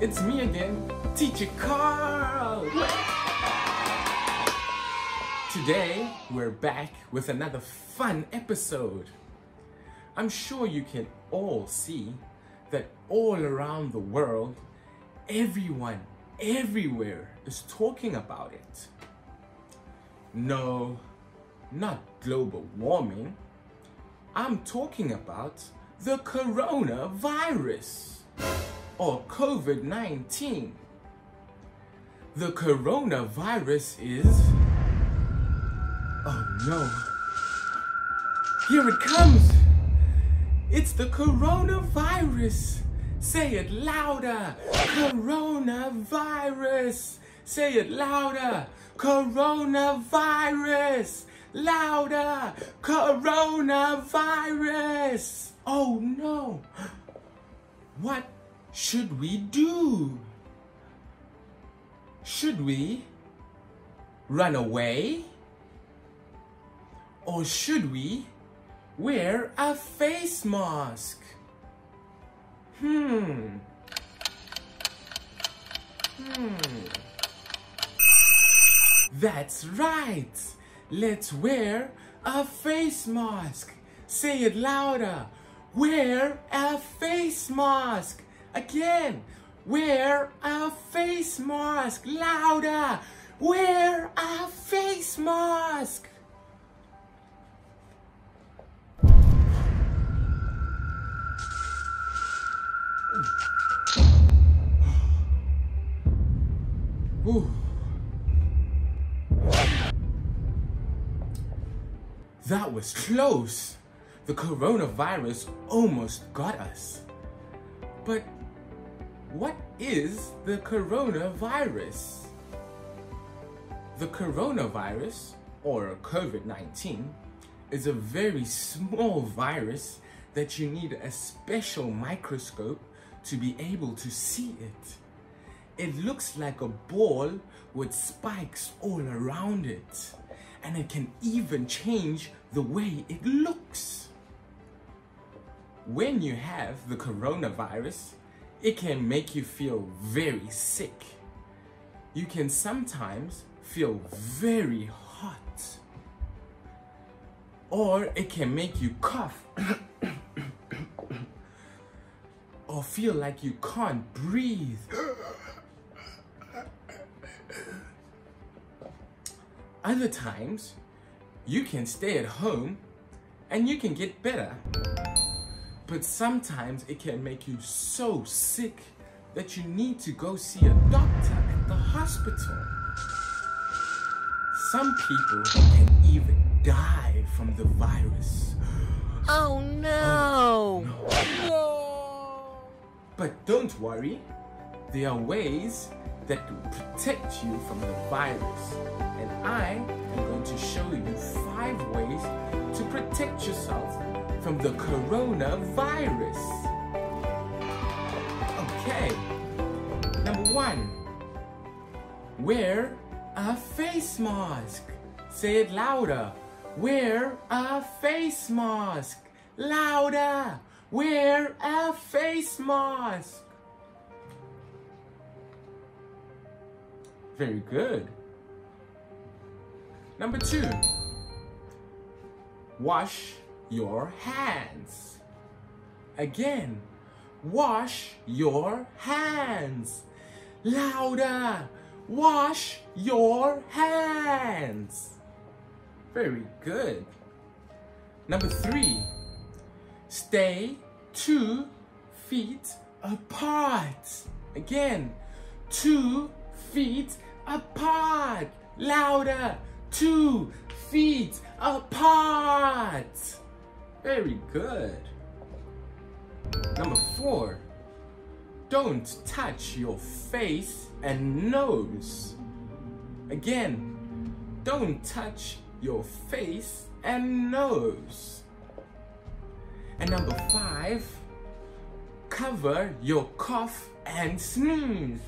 it's me again, Teacher Carl. Today, we're back with another fun episode. I'm sure you can all see that all around the world, everyone, everywhere is talking about it. No, not global warming. I'm talking about the coronavirus or COVID 19. The coronavirus is. Oh no. Here it comes! It's the coronavirus! Say it louder! Coronavirus! Say it louder! Coronavirus! Louder! Coronavirus! Oh no! What should we do? Should we run away? Or should we wear a face mask? Hmm. Hmm. That's right. Let's wear a face mask. Say it louder. Wear a face mask. Again. Wear a face mask. Louder. Wear a face mask. Ooh. That was close. The coronavirus almost got us. But what is the coronavirus? The coronavirus, or COVID 19, is a very small virus that you need a special microscope to be able to see it. It looks like a ball with spikes all around it, and it can even change the way it looks. When you have the coronavirus, it can make you feel very sick. You can sometimes feel very hot. Or it can make you cough or feel like you can't breathe. Other times, you can stay at home and you can get better. But sometimes it can make you so sick that you need to go see a doctor at the hospital. Some people can even die from the virus. Oh no! Oh, no. But don't worry, there are ways that will protect you from the virus. And I am going to show you five ways to protect yourself from the coronavirus. Okay, number one, wear a face mask. Say it louder. Wear a face mask. Louder. Wear a face mask. Very good. Number two, wash your hands. Again, wash your hands. Louder, wash your hands. Very good. Number three, stay two feet apart. Again, two feet apart. Louder, two feet apart. Very good. Number four, don't touch your face and nose. Again, don't touch your face and nose. And number five, cover your cough and sneeze.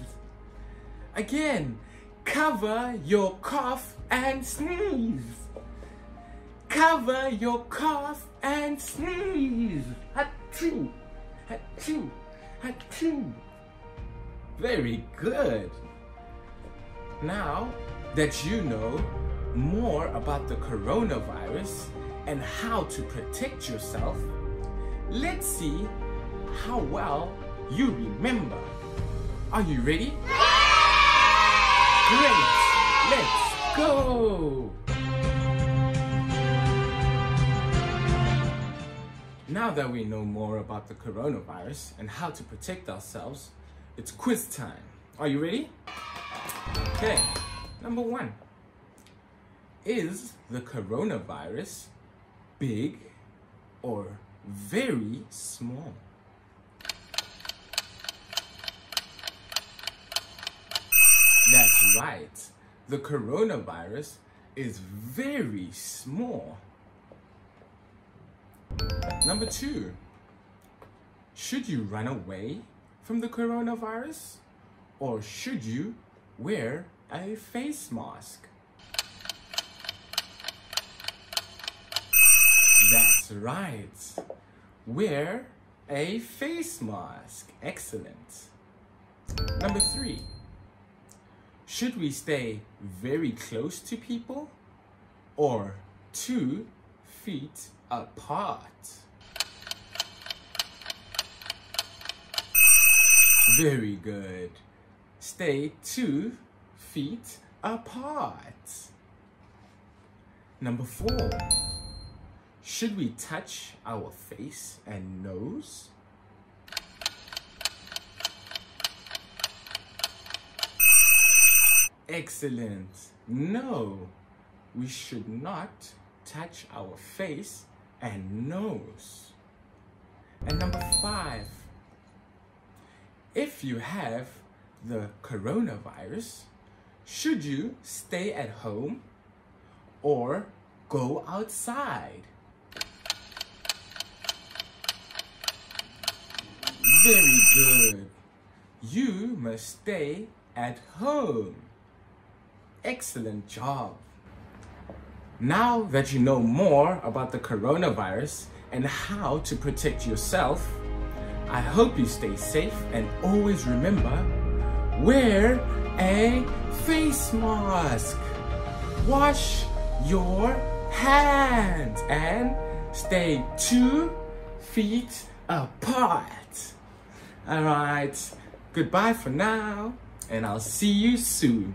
Again, cover your cough and sneeze. Cover your cough and sneeze. Achoo, achoo, achoo. Very good. Now that you know more about the coronavirus and how to protect yourself, let's see how well you remember. Are you ready? Great! Let's go! Now that we know more about the coronavirus and how to protect ourselves, it's quiz time. Are you ready? Okay, number one. Is the coronavirus big or very small? That's right. The coronavirus is very small. Number two, should you run away from the coronavirus or should you wear a face mask? That's right. Wear a face mask. Excellent. Number three, should we stay very close to people or two feet apart? Very good. Stay two feet apart. Number four. Should we touch our face and nose? Excellent. No, we should not touch our face and nose. And number five, if you have the coronavirus, should you stay at home or go outside? Very good. You must stay at home. Excellent job. Now that you know more about the coronavirus and how to protect yourself, I hope you stay safe and always remember, wear a face mask, wash your hands and stay two feet apart. All right, goodbye for now and I'll see you soon.